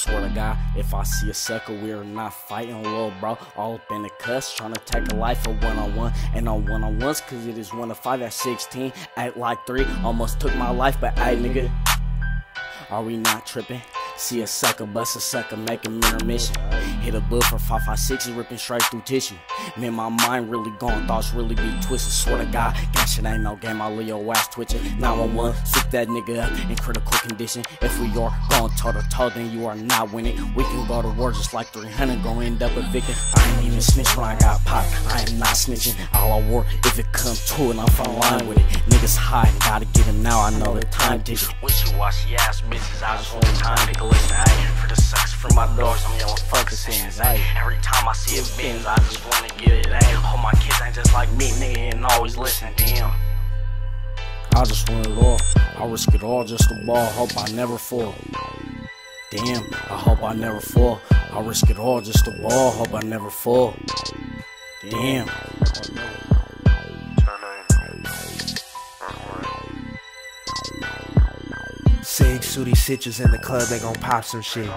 Swear to God, if I see a sucker, we're not fighting, little bro. All up in the cuss, trying to take a life of one on one. And on one on ones, cause it is one to five at 16. Act like three, almost took my life, but hey, nigga, are we not tripping? See a sucker, bust a sucker, make a intermission. Hit a bull for 556, ripping straight through tissue. Man, my mind really gone, thoughts really be twisted. Swear to God, that shit ain't no game, I leave your ass twitching. 911, sweep that nigga up in critical condition. If we are going toe to toe, then you are not winning. We can go to war just like 300, gon' end up evicted. I ain't even snitch when I got popped, I am not snitching. All I war, if it comes to it, I'm fine line with it. Niggas high, gotta get him now, I know the time ticking. Wishy washy ass bitches, I just want time to listen, ayy. For the sex for my dogs, I'm yelling fuck the sins, ayy. Every time I see a Benz, I just wanna get it, ayy. All my kids ain't just like me, nigga, and always listen, damn. I just want it all. I risk it all just to ball. Hope I never fall. Damn, I hope I never fall. I risk it all just to ball. Hope I never fall. Damn. Sig, Sooty Sitches in the club, they gon' pop some shit.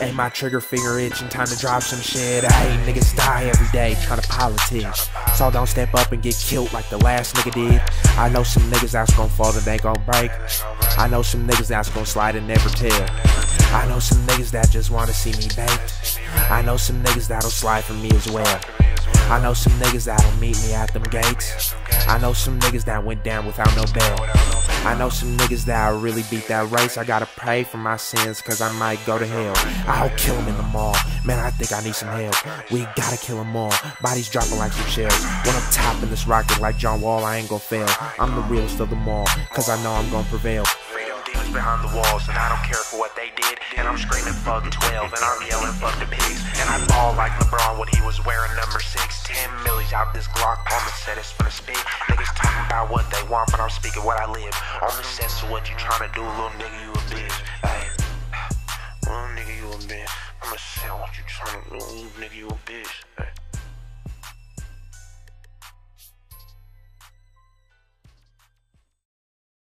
Ain't my trigger finger itching, time to drop some shit. I hate niggas die every day trying to politics. So don't step up and get killed like the last nigga did. I know some niggas that's gon' fall and they gon' break. I know some niggas that's gon' slide and never tell. I know some niggas that just wanna see me baked. I know some niggas that'll slide for me as well. I know some niggas that'll meet me at them gates. I know some niggas that went down without no bail. I know some niggas that really beat that race. I gotta pray for my sins, cause I might go to hell. I'll kill them in the mall. Man, I think I need some help. We gotta kill them all. Bodies dropping like some shells. When I'm in this rocket like John Wall, I ain't gon' fail. I'm the realest of them all, cause I know I'm gon' prevail behind the walls, and I don't care for what they did. And I'm screaming fuck 12, and I'm yelling fuck the pigs. And I ball like LeBron when he was wearing number 6. 10 millies out this Glock, on the set is finna speak. Niggas talking about what they want, but I'm speaking what I live. On the set, so what you trying to do, little nigga, you a bitch. Hey, little nigga, you a bitch. I'm going to say what you trying to do, little nigga, you a bitch. Hey.